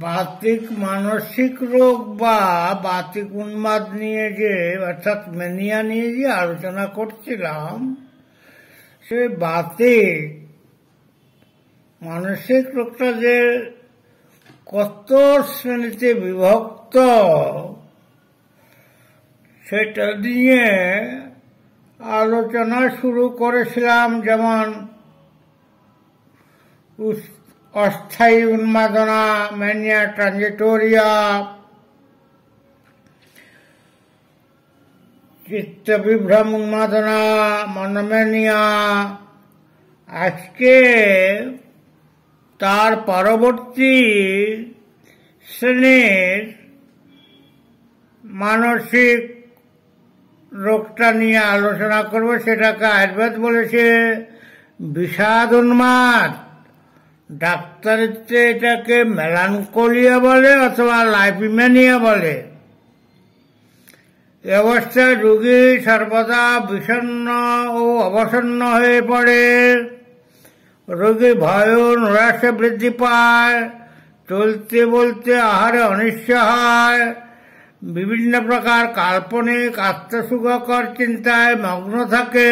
বাতিক মানসিক রোগ বা বাতিক উন্মাদ নিয়ে যে, অর্থাৎ মেনিয়া নিয়ে যে আলোচনা করছিলাম, সে বাতিক মানসিক রোগটা যে কত শ্রেণীতে বিভক্ত, সেটা নিয়ে আলোচনা শুরু করেছিলাম যেমন অস্থায়ী উন্মাদনা ম্যানিয়া ট্রানজিটোরিয়া চিত্ত বিভ্রম উন্মাদনা, মনোম্যানিয়া। আজকে তার পরবর্তী শ্রেণির মানসিক রোগটা নিয়ে আলোচনা করব, সেটাকে আয়ুর্বেদ বলেছে বিষাদ উন্মাদ। ডাক্তারিতে এটাকে মেলানকোলিয়া বলে অথবা লাইপিম্যানিয়া বলে। এ অবস্থায় রোগী সর্বদা বিষণ্ন ও অবসন্ন হয়ে পড়ে। রোগী ভয় নৈরাশ্যে বৃদ্ধি পায়, চলতে বলতে আহারে অনিশ্চয় হয়। বিভিন্ন প্রকার কাল্পনিক আত্মসুখকর চিন্তায় মগ্ন থাকে।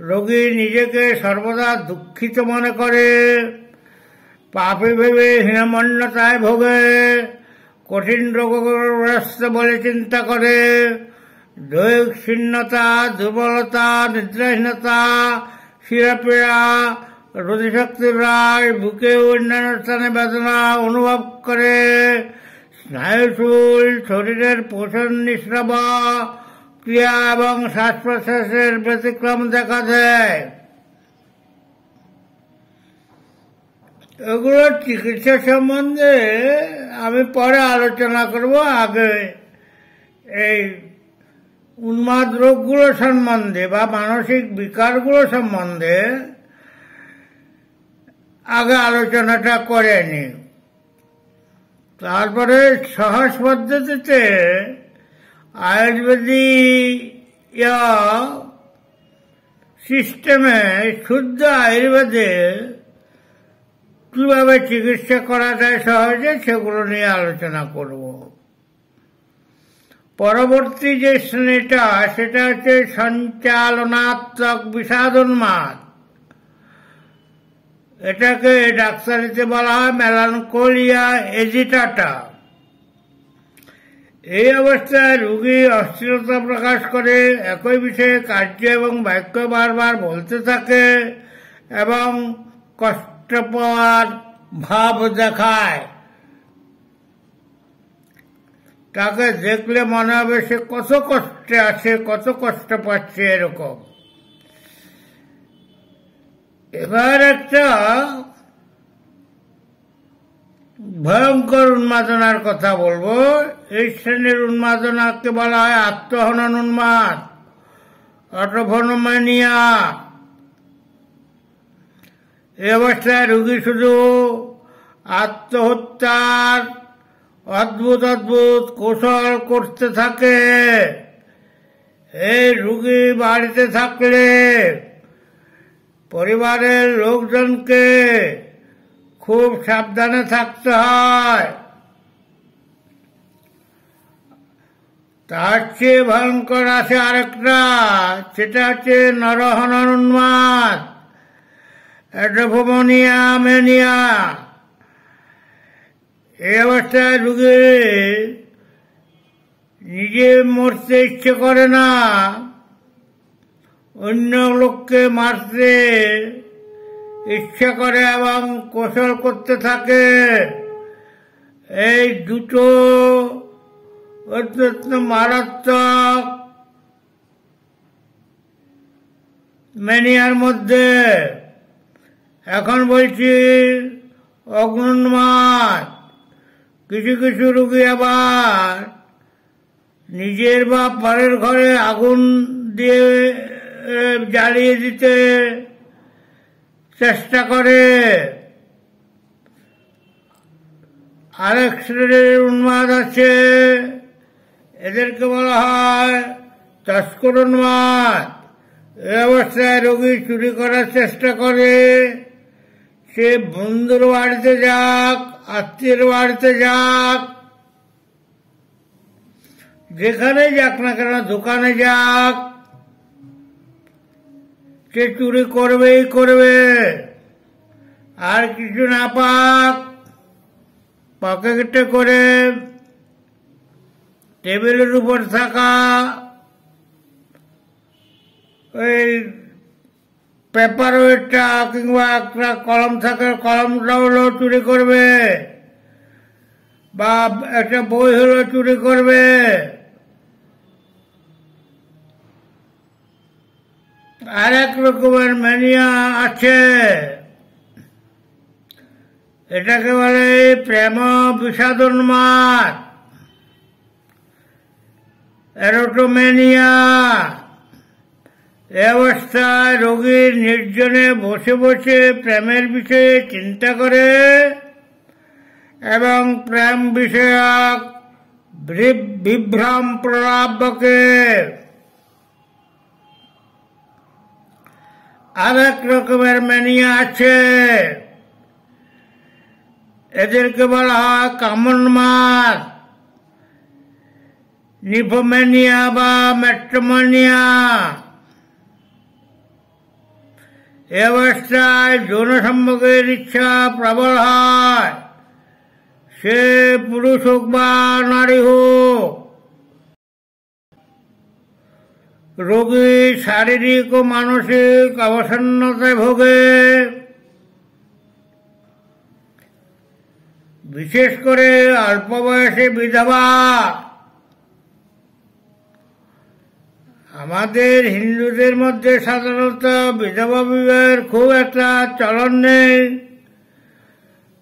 রোগী নিজেকে সর্বদা দুঃখিত মনে করে। পাপে ভেবে হীনমন্যতায় ভোগে, কঠিন রোগগ্রস্ত বলে চিন্তা করে। দৈহিক শীর্ণতা দুর্বলতা, নিদ্রাহীনতা, শিরাপীড়া রোধিশক্তির হ্রাস বুকে অন্যান্য স্থানে বেদনা অনুভব করে। স্নায়ুশুল শরীরের পোষণ নিঃস্রাবা ক্রিয়া এবং শ্বাস প্রশ্বাসের ব্যতিক্রম দেখা দেয়। এগুলোর চিকিৎসা সম্বন্ধে আমি পরে আলোচনা করব আগে। এই উন্মাদ রোগগুলো সম্বন্ধে বা মানসিক বিকারগুলো সম্বন্ধে আগে আলোচনাটা করে নি তারপরে সহজ পদ্ধতিতে আয়ুর্বেদিক সিস্টেমে শুদ্ধ আয়ুর্বেদে কীভাবে চিকিৎসা করা যায় সহজে, সেগুলো নিয়ে আলোচনা করব। পরবর্তী যে শ্রেণীটা, সেটা হচ্ছে সঞ্চালনাত্মক বিষাদন্মাদ। এটাকে ডাক্তারিতে বলা হয় মেলানকোলিয়া এজিটাটা। এই অবস্থায় রুগী অস্থিরতা প্রকাশ করে, একই বিষয়ে কার্য এবং বাক্য বারবার বলতে থাকে এবং কষ্ট পাওয়ার ভাব দেখায়। তাকে দেখলে মনে হবে সে কত কষ্টে আছে, কত কষ্ট পাচ্ছে এরকম। এবার একটা ভয়ঙ্কর উন্মাদনার কথা বলব। এই শ্রেণির উন্মাদনাকে বলা হয় আত্মহনন উন্মাদ, অটোফোনোম্যানিয়া। এই অবস্থায় রুগী শুধু আত্মহত্যার অদ্ভুত অদ্ভুত কৌশল করতে থাকে। এই রুগী বাড়িতে থাকলে পরিবারের লোকজনকে খুব সাবধানে থাকতে হয়। তার চেয়ে ভয়ঙ্কর আছে আরেকটা, সেটা হচ্ছে নরহনন উন্মাদ। অ্যাড্রোফোমোনিয়া মেনিয়া এই অবস্থায় রুগী নিজে মরতে ইচ্ছে করে না, অন্য লোককে মারতে ইচ্ছা করে এবং কৌশল করতে থাকে। এই দুটো অত্যন্ত মারাত্মক ম্যানিয়ার মধ্যে। এখন বলছি অগ্নুন্মাদ কিছু কিছু রুগী আবার নিজের বা পরের ঘরে আগুন দিয়ে জ্বালিয়ে দিতে চেষ্টা করে। আরেক শ্রেণির উন্মাদ আছে। এদেরকে বলা হয় তস্কর উন্মাদ। এ অবস্থায় রোগী চুরি করার চেষ্টা করে। সে বন্ধুর বাড়িতে যাক, আত্মীয়ের বাড়িতে যাক। যেখানে যাক না কেন, দোকানে যাক। সে চুরি করবেই করবে। আর কিছু না পাক, পকেটে করে টেবিলের উপর থাকা ওই পেপার ওয়েটটা কিংবা একটা কলম থাকে কলমটা হলো চুরি করবে। বা একটা বই হলো চুরি করবে। আর এক রকমের ম্যানিয়া আছে। এটাকে বলে প্রেম বিষাদন্মাদ এরোটোম্যানিয়া। এ অবস্থায় রোগীর নির্জনে বসে বসে প্রেমের বিষয়ে চিন্তা করে এবং প্রেম বিষয়ক বিভ্রম প্রলাপকে আর এক রকমের ম্যানিয়া আছে। এদেরকে বলা হয় কামন মাস নিফোম্যানিয়া বা মেট্রোমানিয়া এ অবস্থায় যৌন সম্পর্কের ইচ্ছা প্রবল হয়। সে পুরুষ হোক বা নারী হোক রোগী শারীরিক ও মানসিক অবসন্নতায় ভোগে। বিশেষ করে অল্প বয়সে বিধবা। আমাদের হিন্দুদের মধ্যে সাধারণত বিধবা বিবাহের খুব একটা চলন নেই।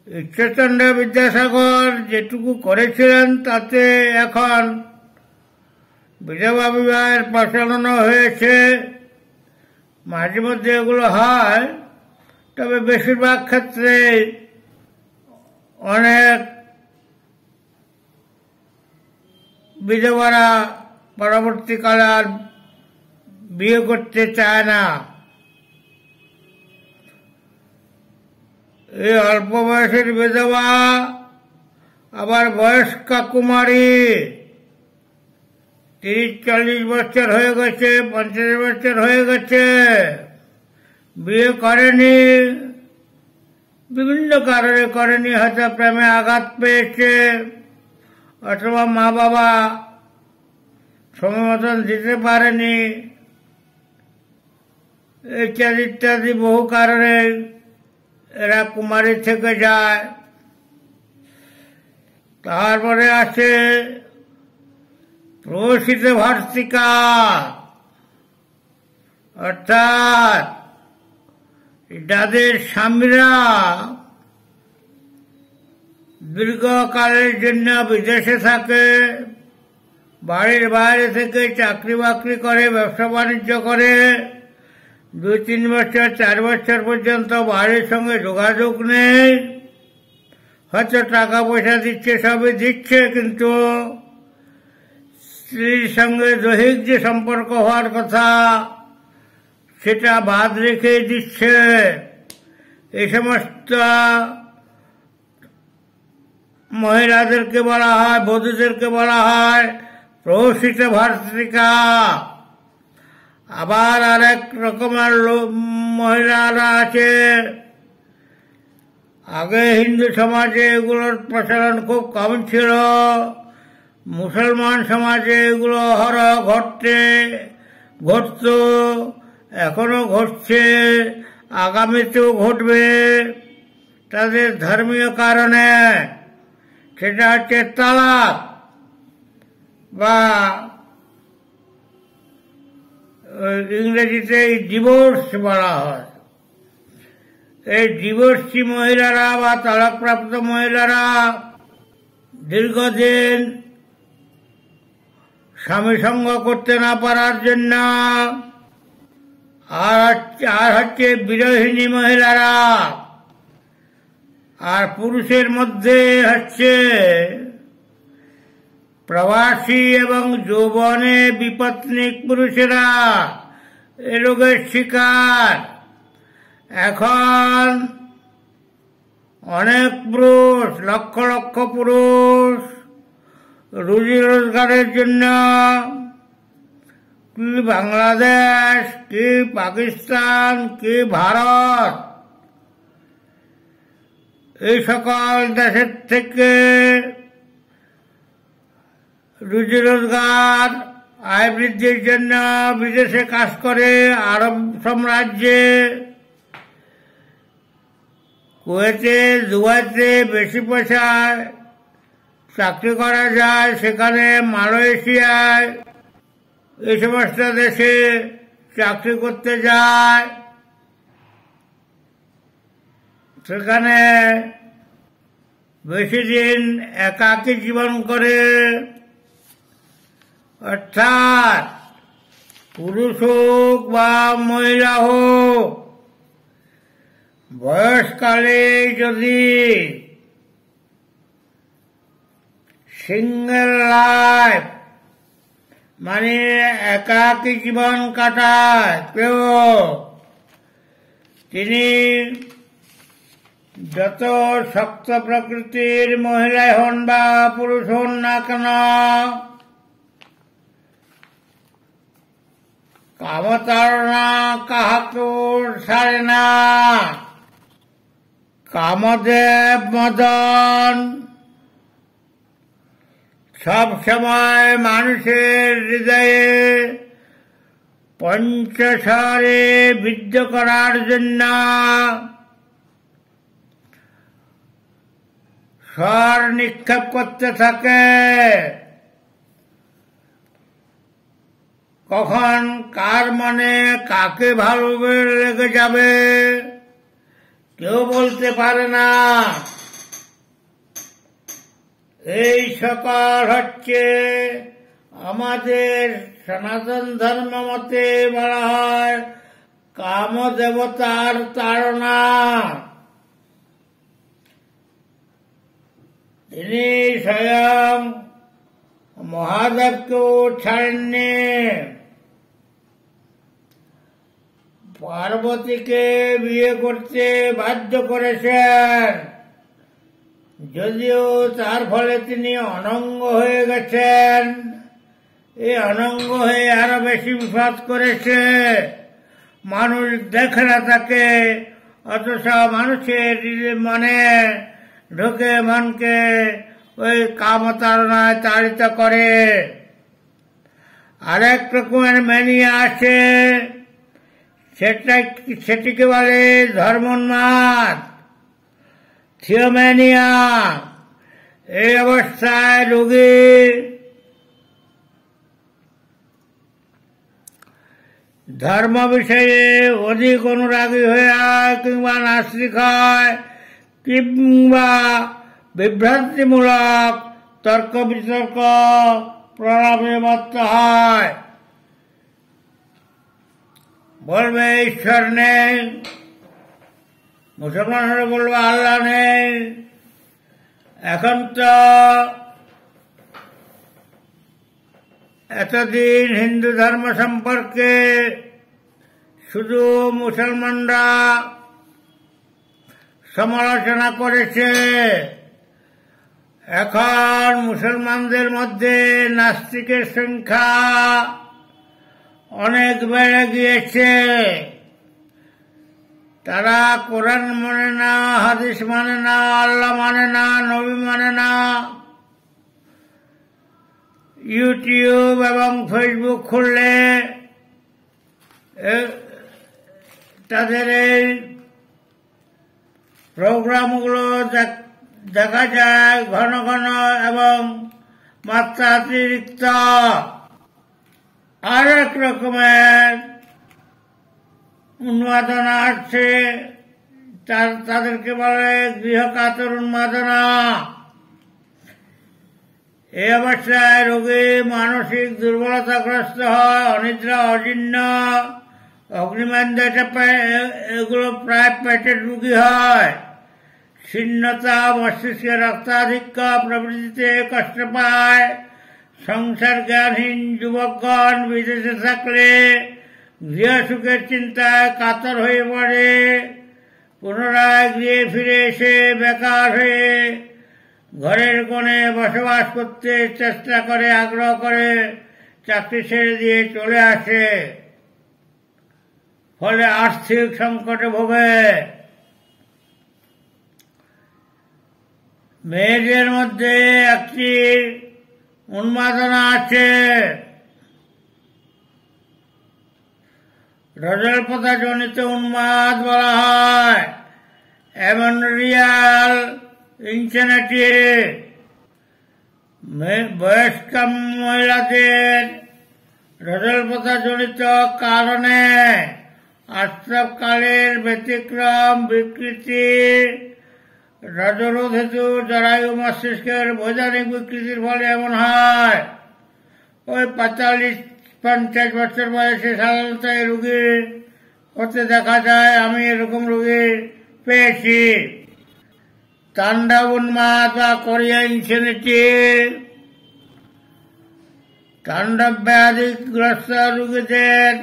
ঈশ্বরচন্দ্র বিদ্যাসাগর যেটুকু করেছিলেন তাতে এখন বিধবা বিবাহের প্রচলন হয়েছে, মাঝে মধ্যে এগুলো হয়, তবে বেশিরভাগ ক্ষেত্রে অনেক বিধবারা পরবর্তীকালে আর বিয়ে করতে চায় না। এই অল্প বয়সের বিধবা, আবার বয়স্কা কুমারী তিরিশ চল্লিশ বছর হয়ে গেছে, পঞ্চাশ বছর হয়ে গেছে। বিয়ে করেনি। বিভিন্ন কারণে করেনি, হয়তো প্রেমে আঘাত পেয়েছে, অথবা মা বাবা সময় মতন দিতে পারেনি। ইত্যাদি ইত্যাদি বহু কারণে এরা কুমারী থেকে যায়। তারপরে আছে প্রসিত ভার্তিকা অর্থাৎ যাদের স্বামীরা দীর্ঘকালের জন্য বিদেশে থাকে, বাড়ির বাইরে থেকে চাকরি বাকরি করে, ব্যবসা বাণিজ্য করে, দুই, তিন বছর, চার বছর পর্যন্ত বাড়ির সঙ্গে যোগাযোগ নেই, হয়তো টাকা পয়সা দিচ্ছে, সবই দিচ্ছে, কিন্তু স্ত্রীর সঙ্গে দৈহিক যে সম্পর্ক হওয়ার কথা, সেটা বাদ রেখে দিচ্ছে। এই সমস্ত মহিলাদেরকে বলা হয়, বধূদেরকে বলা হয়, প্রহসিত ভার্তিকা আবার আরেক রকমের মহিলারা আছে। আগে হিন্দু সমাজে এগুলোর প্রচলন খুব কম ছিল। মুসলমান সমাজে এগুলো হর ঘটতে ঘটত এখনও ঘটছে, আগামীতেও ঘটবে। তাদের ধর্মীয় কারণে সেটা হচ্ছে তালাক বা ইংরেজিতে ডিভোর্স বলা হয়। এই ডিভোর্সি মহিলারা বা তালাকপ্রাপ্ত মহিলারা দীর্ঘদিন স্বামী সঙ্গ করতে না পারার জন্য আর হচ্ছে আর হচ্ছে বিরোহিনী মহিলারা আর পুরুষের মধ্যে হচ্ছে প্রবাসী এবং যৌবনে বিপত্নিক পুরুষেরা এ রোগের শিকার। এখন অনেক পুরুষ, লক্ষ লক্ষ পুরুষ রুজি রোজগারের জন্য কি বাংলাদেশ, কি পাকিস্তান, কি ভারত? এই সকল দেশের থেকে রুজি রোজগার আয় বৃদ্ধির জন্য বিদেশে কাজ করে আরব সাম্রাজ্যে, কুয়েতে, দুবাইতে বেশি পয়সায় চাকরি করা যায় সেখানে মালয়েশিয়ায়। এই সমস্ত দেশে চাকরি করতে যায়। সেখানে বেশি দিন একাকী জীবন করে। অর্থাৎ পুরুষ হোক বা মহিলা হোক, বয়সকালে যদি সিঙ্গেল লাইফ মানে একাকী জীবন কাটায় কেউ তিনি যত শক্ত প্রকৃতির মহিলাই হন বা পুরুষ হন না কেন, কামতারণা কাহাকেও সারে না। কামদেব মদন সব সময় মানুষের হৃদয়ে পঞ্চস্বরে বিদ্ধ করার জন্য স্বর নিক্ষেপ করতে থাকে। কখন কার মনে কাকে ভালো লেগে যাবে, কেউ বলতে পারে না। এই সকল হচ্ছে আমাদের সনাতন ধর্ম মতে বলা হয় কামদেবতার তাড়না। তিনি স্বয়ং মহাদেবকেও ছাড়েননি পার্বতীকে বিয়ে করতে বাধ্য করেছেন। যদিও তার ফলে তিনি অনঙ্গ হয়ে গেছেন। এই অনঙ্গ হয়ে আরও বেশি বিপদ করেছে। মানুষ দেখে না তাকে, অথচ মানুষের মনে ঢুকে, মনকে ওই কামতারণায় তাড়িত করে। আরেক রকমের মেনিয়া আছে সেটা সেটিকে বলে ধর্মোন্মাদ। থিওম্যানিয়া এই অবস্থায় রোগী ধর্ম বিষয়ে অধিক অনুরাগী হয়ে কিংবা নাস্তিক হয়, কিংবা বিভ্রান্তিমূলক তর্ক বিতর্ক মত্ত হয়। বলবে ঈশ্বর নেই। মুসলমানরা বলবে, আল্লাহ নেই। এখন তো এতদিন হিন্দু ধর্ম সম্পর্কে শুধু মুসলমানরা সমালোচনা করেছে। এখন মুসলমানদের মধ্যে নাস্তিকের সংখ্যা অনেক বেড়ে গিয়েছে। তারা কোরআন মানে না, হাদিস মানে না, আল্লাহ মানে না, নবী মানে না। ইউটিউব এবং ফেসবুক খুললে তাদের এই প্রোগ্রামগুলো দেখা যায় ঘন ঘন এবং মাত্রাতিরিক্ত। আরেক রকমের উন্মাদনা আসছে তাদেরকে বলে গৃহকাতর উন্মাদনা এই অবস্থায় রোগী মানসিক দুর্বলতাগ্রস্ত হয়, অনিদ্রা, অজীর্ণ অগ্নিমান্দ এগুলো প্রায় পেটের রুগী হয়। ছিন্নতা মস্তিষ্কে রক্তাধিক্য প্রভৃতিতে কষ্ট পায়। সংসার জ্ঞানহীন যুবকগণ বিদেশে থাকলে গৃহ সুখের চিন্তায় কাতর হয়ে পড়ে, পুনরায় গৃহে ফিরে এসে বেকার হয়ে ঘরের কোণে বসবাস করতে চেষ্টা করে, আগ্রহ করে চাকরি ছেড়ে দিয়ে চলে আসে। ফলে আর্থিক সংকটে ভোগে। মেয়েদের মধ্যে একটি উন্মাদনা আছে। রজলপথা জনিত উন্মাদ বলা হয়। এমন রিয়াল ইনসেনিটি বয়স্ক মহিলাদের রজলপথা জনিত কারণে আশ্রবকালের ব্যতিক্রম বিকৃতি রজরোধ হেতু জরায়ু মস্তিষ্কের বৈজ্ঞানিক বিকৃতির ফলে এমন হয়। ওই পঁয়তাল্লিশ পঞ্চাশ বছর বয়সে সাধারণত এই রুগী হতে দেখা যায়, আমি এরকম রুগী পেয়েছি। তাণ্ডব উন্মাদ বা কোরিয়া ইনসেনিটি। তাণ্ডব ব্যাধিগ্রস্ত রুগীদের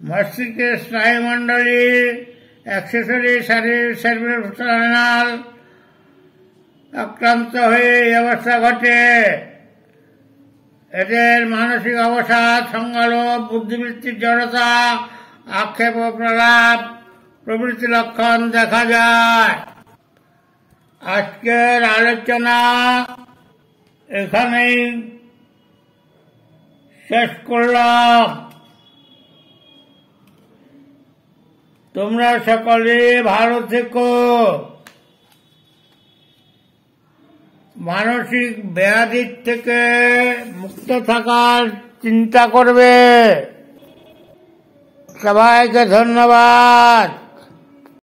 মস্তিষ্কের স্নায়ুমণ্ডলী অ্যাক্সেসরি সেরব্রাল আক্রান্ত হয়ে এই অবস্থা ঘটে। এদের মানসিক অবসাদ সংজ্ঞালোপ বুদ্ধিবৃত্তির জড়তা, আক্ষেপ ও প্রলাপ প্রভৃতি লক্ষণ দেখা যায়। আজকের আলোচনা এখানেই শেষ করলাম। তোমরা সকলে ভালো থেকো। মানসিক ব্যাধির থেকে মুক্ত থাকার চিন্তা করবে। সবাইকে ধন্যবাদ।